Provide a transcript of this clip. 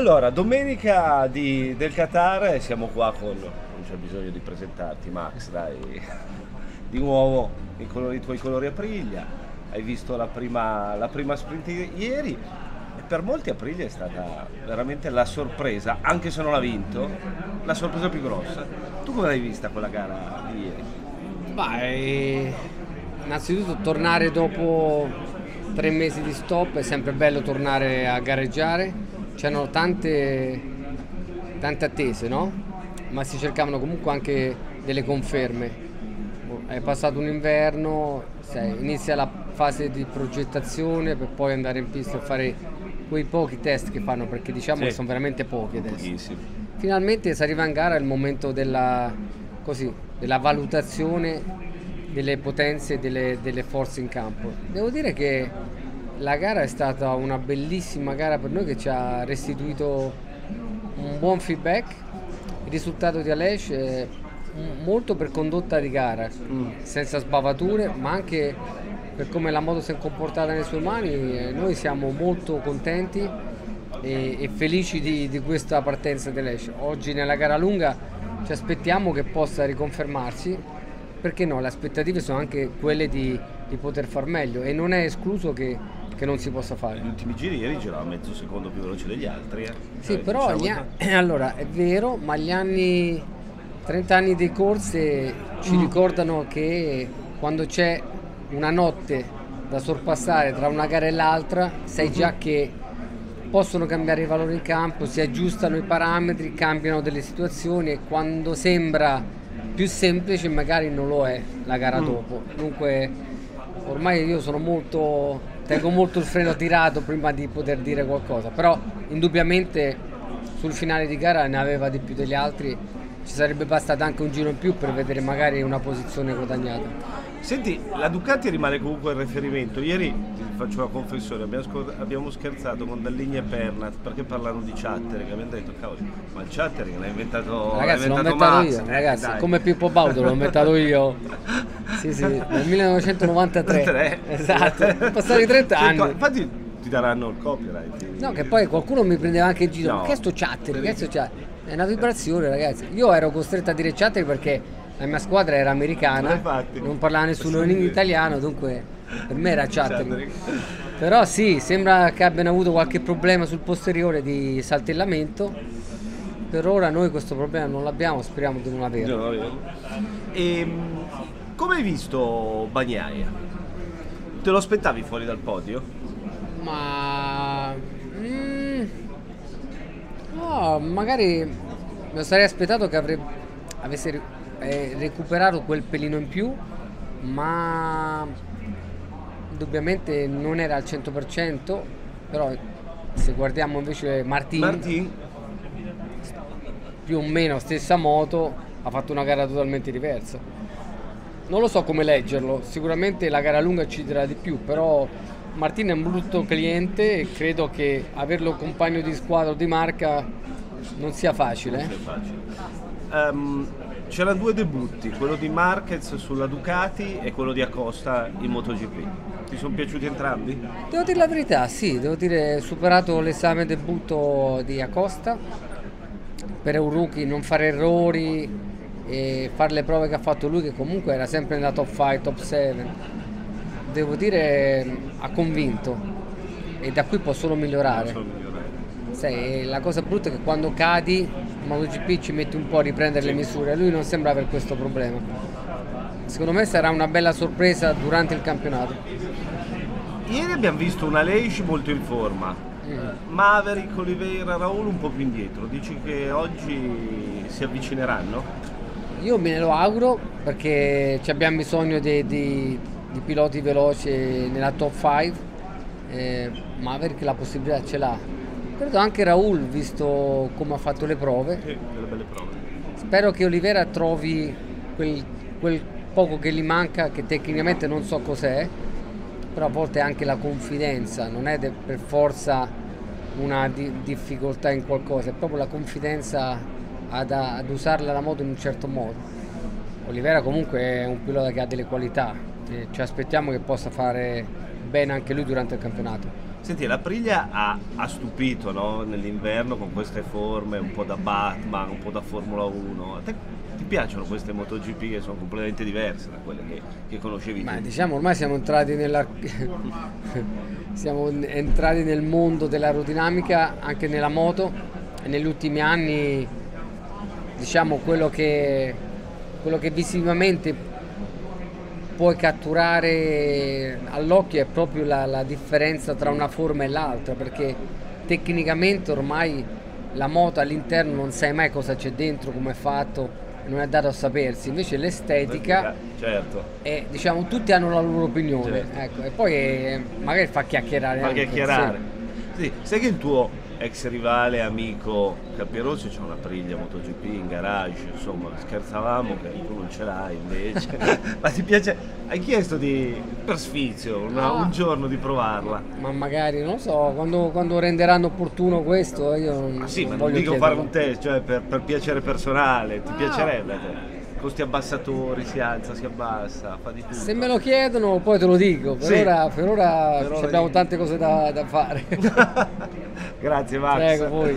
Allora, domenica di, del Qatar siamo qua con, non c'è bisogno di presentarti Max, dai, di nuovo i, colori, i tuoi colori a Priglia, hai visto la prima, la prima sprint ieri e per molti Aprilia è stata veramente la sorpresa, anche se non ha vinto, la sorpresa più grossa. Tu come l'hai vista quella gara di ieri? Beh, innanzitutto tornare dopo tre mesi di stop è sempre bello tornare a gareggiare c'erano tante, tante attese, no? Ma si cercavano comunque anche delle conferme. È passato un inverno, sai, inizia la fase di progettazione per poi andare in pista e fare quei pochi test che fanno, perché diciamo sì. che sono veramente pochi adesso. Pochissimi. Finalmente si arriva in gara il momento della, così, della valutazione delle potenze e delle, delle forze in campo. Devo dire che la gara è stata una bellissima gara per noi che ci ha restituito un buon feedback. Il risultato di Aleix è molto per condotta di gara, mm. senza sbavature, ma anche per come la moto si è comportata nelle sue mani. Noi siamo molto contenti e, e felici di, di, questa partenza di Aleix. Oggi nella gara lunga ci aspettiamo che possa riconfermarsi, perché no, le aspettative sono anche quelle di, di poter far meglio e non è escluso che che non si possa fare. Negli ultimi giri ieri girava mezzo secondo più veloce degli altri. Eh. Sì, eh, però diciamo anni, allora è vero, ma gli anni 30 anni di corse ci mm. ricordano che quando c'è una notte da sorpassare tra una gara e l'altra, sai mm-hmm. già che possono cambiare i valori in campo, si aggiustano i parametri, cambiano delle situazioni e quando sembra più semplice magari non lo è la gara mm. dopo. Dunque ormai io sono molto tengo molto il freno tirato prima di poter dire qualcosa, però indubbiamente sul finale di gara ne aveva di più degli altri, ci sarebbe bastato anche un giro in più per vedere magari una posizione guadagnata. Senti, la Ducati rimane comunque il riferimento. Ieri ti faccio una confessione, abbiamo, scherzato con Dalligna e Pernat perché parlano di chattering. Abbiamo detto, cavolo, ma il chattering l'ha inventato Ragazzi, inventato l'ho inventato io, ragazzi, dai. come Pippo Baudo l'ho inventato io. Sì, sì, nel 1993. esatto, sono passati 30 anni. Infatti ti daranno il copyright. No, che poi qualcuno mi prendeva anche in giro, no. che è sto chattering? È sto chattering? È una vibrazione, ragazzi. Io ero costretto a dire chattering perché la mia squadra era americana, Infatti, non parlava nessuno in italiano, dunque per me era chattering. Però sì, sembra che abbiano avuto qualche problema sul posteriore di saltellamento. Per ora noi questo problema non l'abbiamo, speriamo di non averlo. No, e, ehm, come hai visto Bagnaia? Te lo aspettavi fuori dal podio? Ma... Mm, no, magari mi sarei aspettato che avrebbe, avesse eh, recuperato quel pelino in più, ma indubbiamente non era al 100%, però se guardiamo invece Martin, Martin, più o meno stessa moto, ha fatto una gara totalmente diversa non lo so come leggerlo, sicuramente la gara lunga ci dirà di più, però Martin è un brutto cliente e credo che averlo compagno di squadra o di marca non sia facile. Non sia facile. Um, c'erano due debutti, quello di Marquez sulla Ducati e quello di Acosta in MotoGP. Ti sono piaciuti entrambi? Devo dire la verità, sì, devo dire superato l'esame debutto di Acosta per un rookie non fare errori, e fare le prove che ha fatto lui che comunque era sempre nella top 5, top 7 devo dire ha convinto. E da qui può solo migliorare, Sai, la cosa brutta è che quando cadi MotoGP ci metti un po' a riprendere le misure. Lui non sembra avere questo problema. Secondo me sarà una bella sorpresa durante il campionato. Ieri abbiamo visto una Leish molto in forma. Mm. Maverick, Oliveira, Raul un po' più indietro. Dici che oggi si avvicineranno? Io me lo auguro perché abbiamo bisogno di, di, di, piloti veloci nella top 5, eh, ma perché la possibilità ce l'ha. Credo anche Raul, visto come ha fatto le prove. Sì, delle belle prove. Spero che Olivera trovi quel, quel poco che gli manca, che tecnicamente non so cos'è, però a volte anche la confidenza, non è per forza una di, difficoltà in qualcosa, è proprio la confidenza ad, ad usarla la moto in un certo modo. Olivera comunque è un pilota che ha delle qualità, ci aspettiamo che possa fare bene anche lui durante il campionato. Senti, la Priglia ha, ha stupito no? nell'inverno con queste forme un po' da Batman, un po' da Formula 1. A te ti piacciono queste MotoGP che sono completamente diverse da quelle che, che conoscevi Ma diciamo ormai siamo entrati nella siamo entrati nel mondo dell'aerodinamica anche nella moto e negli ultimi anni diciamo quello che, quello che visivamente puoi catturare all'occhio è proprio la, la differenza tra una forma e l'altra perché tecnicamente ormai la moto all'interno non sai mai cosa c'è dentro, come è fatto, non è dato a sapersi, invece l'estetica Certo. è, diciamo tutti hanno la loro opinione, Certo. ecco, e poi eh, magari fa chiacchierare Fa anche, chiacchierare. sì. Sì, sai che il tuo ex rivale, amico Capierossi c'ha una priglia MotoGP in garage, insomma, scherzavamo che tu non ce l'hai invece. Ma ti piace? Hai chiesto di, per sfizio una- Ah. un giorno di provarla? Ma magari, non lo so, quando, quando renderanno opportuno questo io non, Ma sì, non ma non dico chiederlo. fare un test, cioè per, per piacere personale, ti Ah. piacerebbe te? Costi abbassatori, si alza, si abbassa, fa di tutto. Se me lo chiedono poi te lo dico, per Sì. ora, per ora Per abbiamo tante cose da, da fare. Grazie Max. Prego, voi.